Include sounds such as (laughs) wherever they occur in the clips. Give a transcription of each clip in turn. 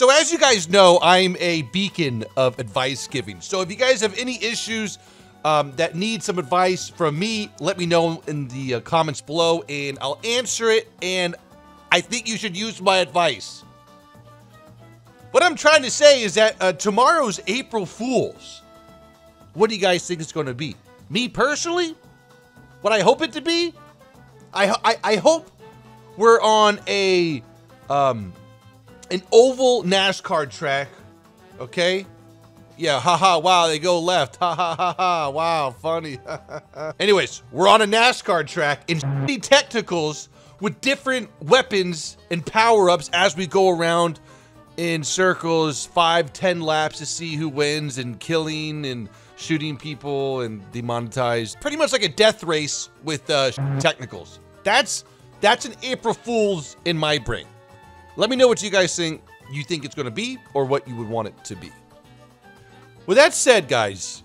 So as you guys know, I'm a beacon of advice giving. So if you guys have any issues um, that need some advice from me, let me know in the uh, comments below and I'll answer it. And I think you should use my advice. What I'm trying to say is that uh, tomorrow's April Fools. What do you guys think it's going to be? Me personally, what I hope it to be, I I, I hope we're on a um an oval NASCAR track, okay? Yeah, haha, wow, they go left. Ha ha ha ha, wow, funny. (laughs) Anyways, we're on a NASCAR track in technicals with different weapons and power-ups as we go around in circles, five, ten laps to see who wins and killing and shooting people and demonetized. Pretty much like a death race with uh, technicals. That's that's an April Fool's in my brain. Let me know what you guys think you think it's going to be or what you would want it to be. With that said, guys,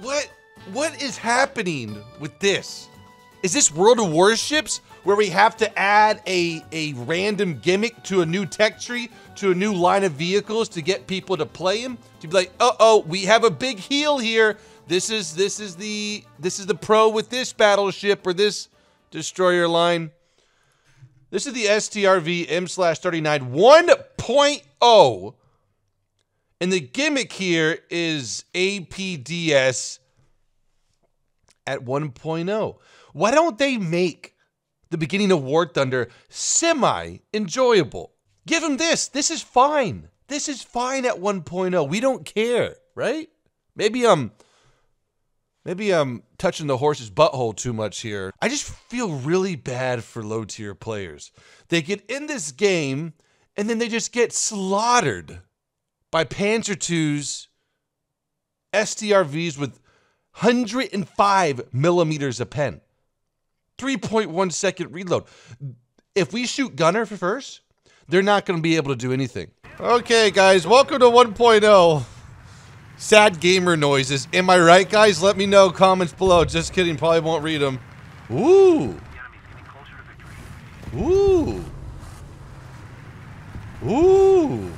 what what is happening with this? Is this World of Warships where we have to add a, a random gimmick to a new tech tree, to a new line of vehicles to get people to play him? To be like, uh-oh, we have a big heel here. This is this is the this is the pro with this battleship or this destroyer line. This is the STRV M slash 39 1.0. And the gimmick here is APDS at 1.0. Why don't they make the beginning of War Thunder semi enjoyable? Give them this. This is fine. This is fine at 1.0. We don't care, right? Maybe I'm maybe I'm touching the horse's butthole too much here. I just feel really bad for low tier players. They get in this game and then they just get slaughtered by Panzer II's STRVs with 105 millimeters a pen. 3.1 second reload. If we shoot Gunner for first, they're not going to be able to do anything. Okay, guys, welcome to 1.0. Sad gamer noises. Am I right, guys? Let me know. Comments below. Just kidding. Probably won't read them. Ooh. Ooh. Ooh.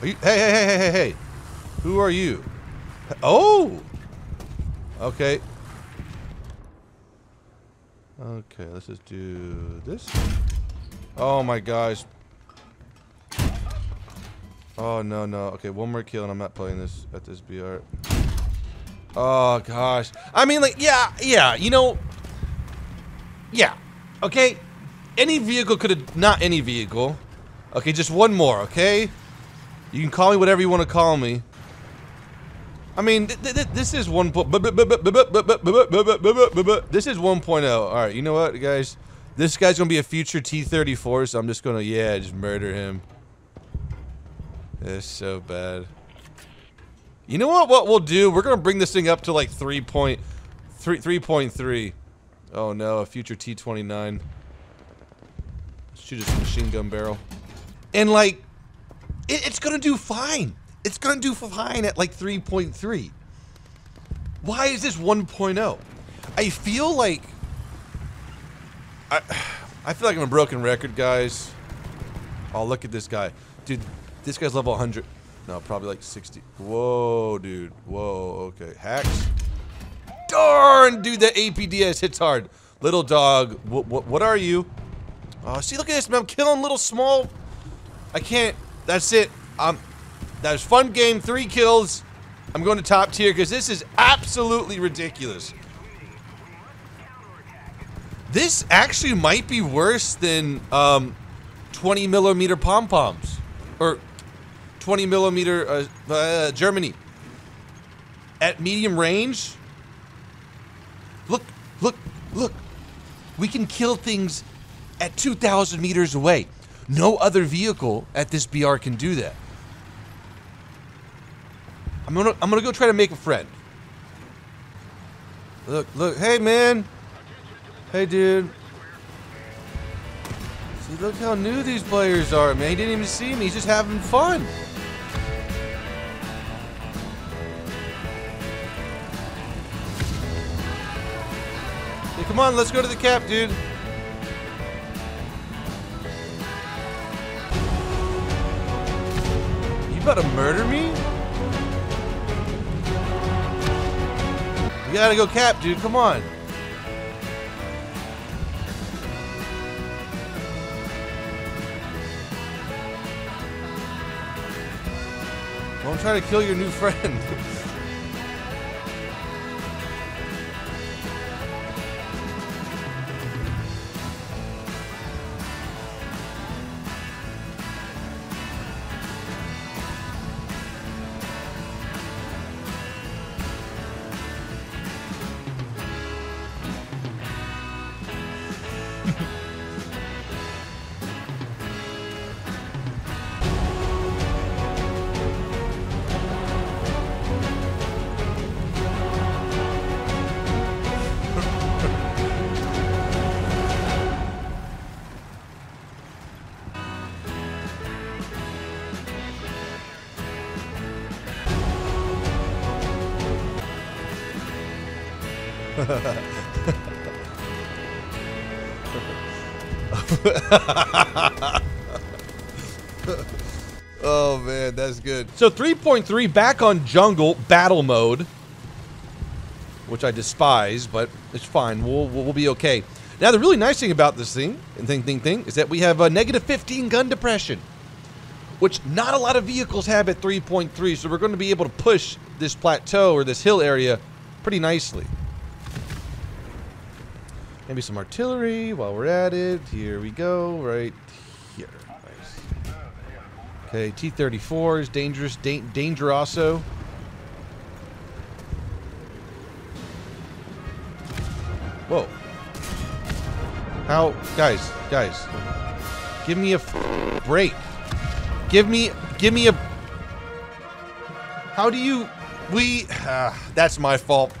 Are you, hey, hey, hey, hey, hey, hey. Who are you? Oh. Okay. Okay, let's just do this. Oh my gosh. Oh no no. Okay, one more kill and I'm not playing this at this BR. Oh gosh. I mean like yeah, yeah, you know Yeah. Okay. Any vehicle could have not any vehicle. Okay, just one more, okay? You can call me whatever you want to call me. I mean, th th this is one. Point. This is 1.0. All right, you know what, guys? This guy's gonna be a future T-34, so I'm just gonna, yeah, just murder him. It's so bad. You know what? What we'll do? We're gonna bring this thing up to like 3.3. 3.3. Oh no, a future T-29. Shoot his machine gun barrel. And like, it, it's gonna do fine. It's gonna do fine at like 3.3. Why is this 1.0? I feel like I (sighs) I feel like I'm a broken record, guys. Oh, look at this guy. Dude, this guy's level 100. No, probably like 60. Whoa, dude. Whoa, okay. Hacks. Darn, dude, that APDS hits hard. Little dog, what, what, what are you? Oh, see, look at this, man. I'm killing little small. I can't. That's it. I'm. That was fun game. Three kills. I'm going to top tier because this is absolutely ridiculous. This actually might be worse than um, 20 millimeter pom poms or 20 millimeter uh, uh, Germany at medium range. Look, look, look. We can kill things at 2,000 meters away. No other vehicle at this BR can do that. I'm gonna I'm gonna go try to make a friend. Look, look, hey man. Hey dude. See, look how new these players are, man. He didn't even see me, he's just having fun. Come on, let's go to the cap, dude. You about to murder me? You gotta go cap, dude. Come on. Don't try to kill your new (laughs) friend. (laughs) oh man, that's good. So 3.3 back on jungle battle mode, which I despise, but it's fine. We'll we'll, be okay. Now the really nice thing about this thing and thing thing thing is that we have a negative 15 gun depression, which not a lot of vehicles have at 3.3. So we're going to be able to push this plateau or this hill area pretty nicely. Maybe some artillery while we're at it. Here we go, right here. Nice. Okay, T-34 is dangerous, da dangeroso. Whoa. How, guys, guys, give me a break. Give me, give me a. How do you? We. Uh, that's my fault.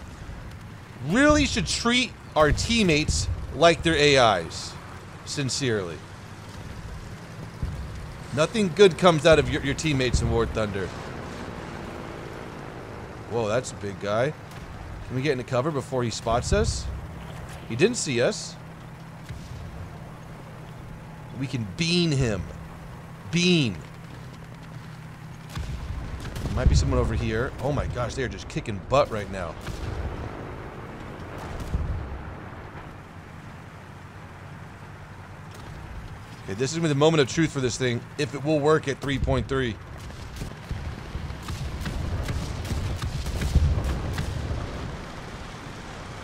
Really should treat our teammates like their AIs. Sincerely. Nothing good comes out of your, your teammates in War Thunder. Whoa, that's a big guy. Can we get into cover before he spots us? He didn't see us. We can bean him. Bean. There might be someone over here. Oh my gosh, they are just kicking butt right now. Okay, this is gonna be the moment of truth for this thing, if it will work at 3.3.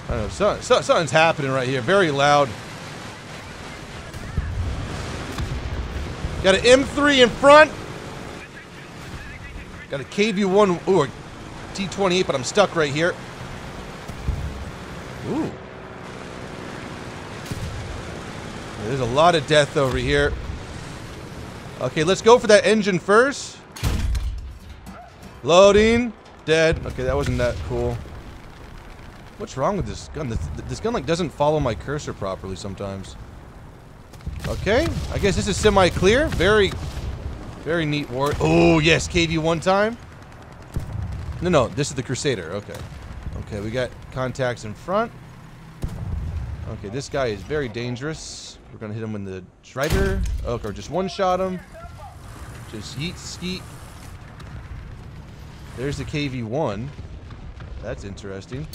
I don't know, something, something's happening right here. Very loud. Got an M3 in front. Got a KV-1, ooh, a T-28, but I'm stuck right here. Ooh. There's a lot of death over here. Okay, let's go for that engine first. Loading. Dead. Okay, that wasn't that cool. What's wrong with this gun? This, this gun like doesn't follow my cursor properly sometimes. Okay, I guess this is semi-clear. Very, very neat war. Oh, yes, KV one time. No, no, this is the Crusader. Okay. Okay, we got contacts in front. Okay, this guy is very dangerous. We're gonna hit him with the driver. Okay, just one shot him. Just yeet skeet. There's the KV-1. That's interesting.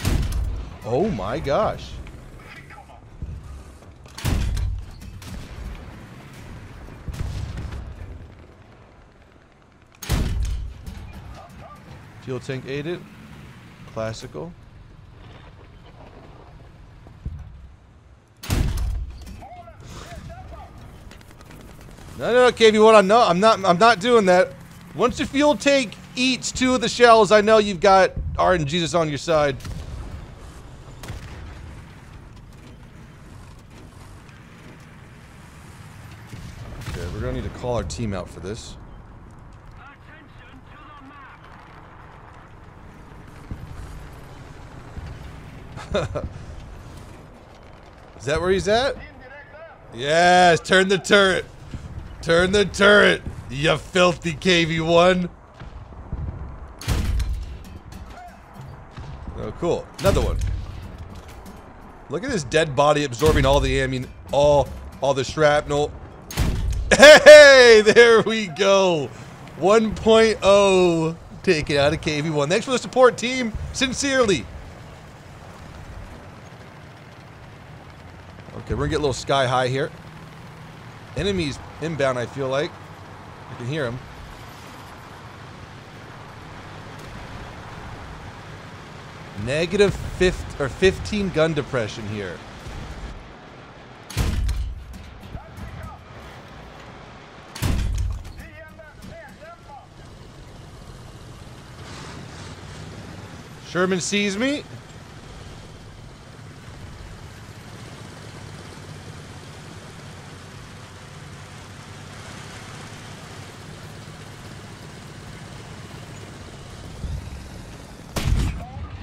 Oh my gosh. Fuel tank aided. Classical. No, no, no, KV1, I'm not, I'm not, I'm not doing that. Once the fuel tank eats two of the shells, I know you've got Art Jesus on your side. Okay, we're gonna need to call our team out for this. (laughs) Is that where he's at? Yes, turn the turret. Turn the turret, you filthy KV-1. Oh, cool. Another one. Look at this dead body absorbing all the ammunition, all, all the shrapnel. Hey, (laughs) there we go. 1.0 taken out of KV1. Thanks for the support, team. Sincerely. Okay, we're gonna get a little sky high here. Enemies inbound, I feel like. I can hear them. Negative fifth or 15 gun depression here. Sherman sees me.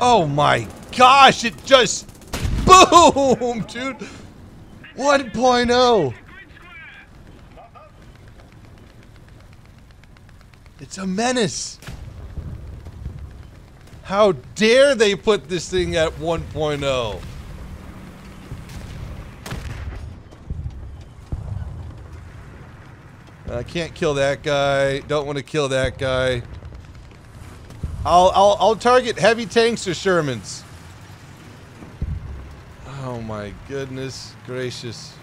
Oh my gosh, it just (laughs) boom, dude. 1.0. It's a menace. How dare they put this thing at 1.0? I can't kill that guy. Don't want to kill that guy. I'll, I'll, I'll target heavy tanks or Shermans. Oh my goodness gracious.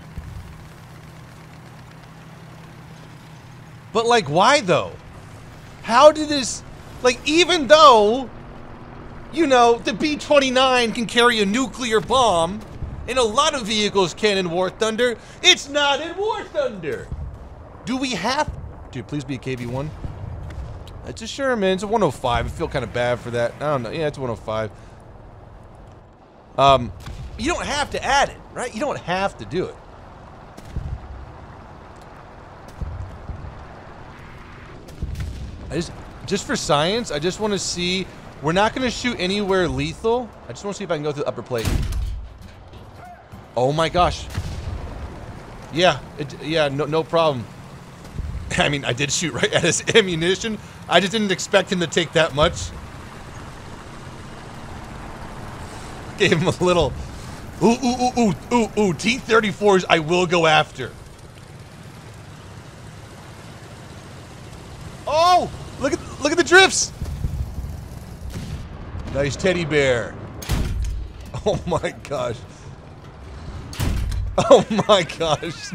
But like, why though? How did this, like, even though, you know, the B-29 can carry a nuclear bomb, and a lot of vehicles can in War Thunder, it's not in War Thunder. Do we have, dude, please be a KV-1. It's a Sherman. It's a 105. I feel kind of bad for that. I don't know. Yeah, it's 105. Um, you don't have to add it, right? You don't have to do it. I just, just for science, I just want to see. We're not going to shoot anywhere lethal. I just want to see if I can go through the upper plate. Oh my gosh. Yeah, it, yeah, no, no problem. I mean, I did shoot right at his (laughs) ammunition. I just didn't expect him to take that much. Gave him a little. Ooh, ooh, ooh, ooh, ooh, ooh. T-34s I will go after. Oh! Look at look at the drifts! Nice teddy bear. (laughs) Oh my gosh. Oh my gosh.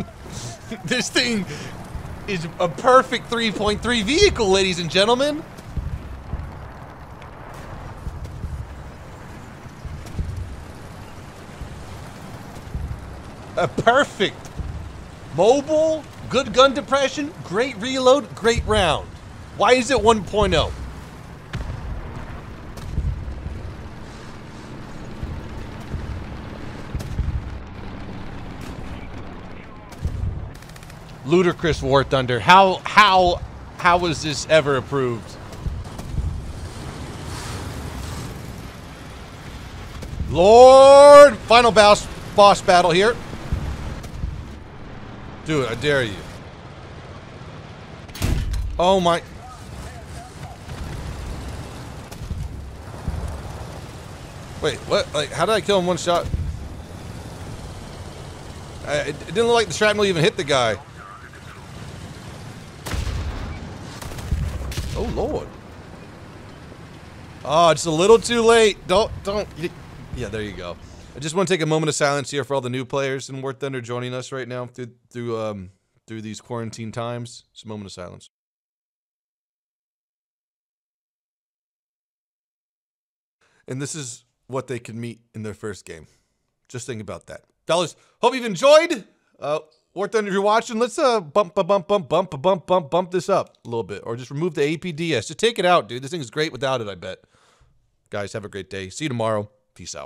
(laughs) this thing is a perfect 3.3 vehicle, ladies and gentlemen. A perfect mobile, good gun depression, great reload, great round. Why is it 1.0? Ludicrous War Thunder. How how how was this ever approved? Lord, final boss boss battle here. It, I dare you. Oh my Wait, what? Like, how did I kill him one shot? I, it didn't look like the shrapnel even hit the guy. Oh, Lord. Oh, it's a little too late. Don't, don't. Yeah, there you go. I just want to take a moment of silence here for all the new players in War Thunder joining us right now through through um through these quarantine times. It's a moment of silence. And this is what they can meet in their first game. Just think about that. Fellas, hope you've enjoyed. Uh, War Thunder, if you're watching, let's uh bump, bump, bump, bump, bump, bump, bump, bump this up a little bit, or just remove the APDS. Just take it out, dude. This thing is great without it. I bet. Guys, have a great day. See you tomorrow. Peace out.